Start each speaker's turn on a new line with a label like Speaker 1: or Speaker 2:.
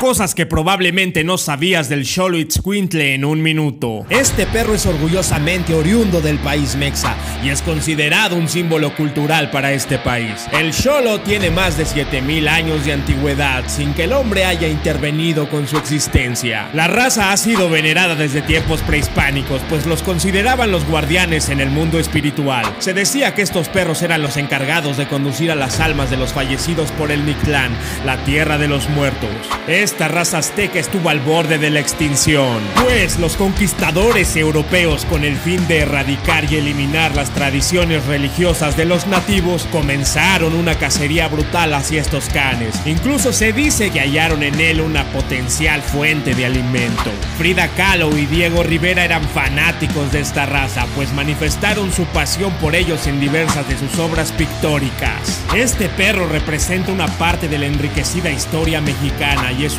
Speaker 1: Cosas que probablemente no sabías del Xolo Itzcuintle en un minuto.
Speaker 2: Este perro es orgullosamente oriundo del país mexa y es considerado un símbolo cultural para este país. El Xolo tiene más de 7000 años de antigüedad sin que el hombre haya intervenido con su existencia. La raza ha sido venerada desde tiempos prehispánicos, pues los consideraban los guardianes en el mundo espiritual. Se decía que estos perros eran los encargados de conducir a las almas de los fallecidos por el Mictlán, la tierra de los muertos. Esta raza azteca estuvo al borde de la extinción, pues los conquistadores europeos con el fin de erradicar y eliminar las tradiciones religiosas de los nativos comenzaron una cacería brutal hacia estos canes. Incluso se dice que hallaron en él una potencial fuente de alimento. Frida Kahlo y Diego Rivera eran fanáticos de esta raza, pues manifestaron su pasión por ellos en diversas de sus obras pictóricas. Este perro representa una parte de la enriquecida historia mexicana y es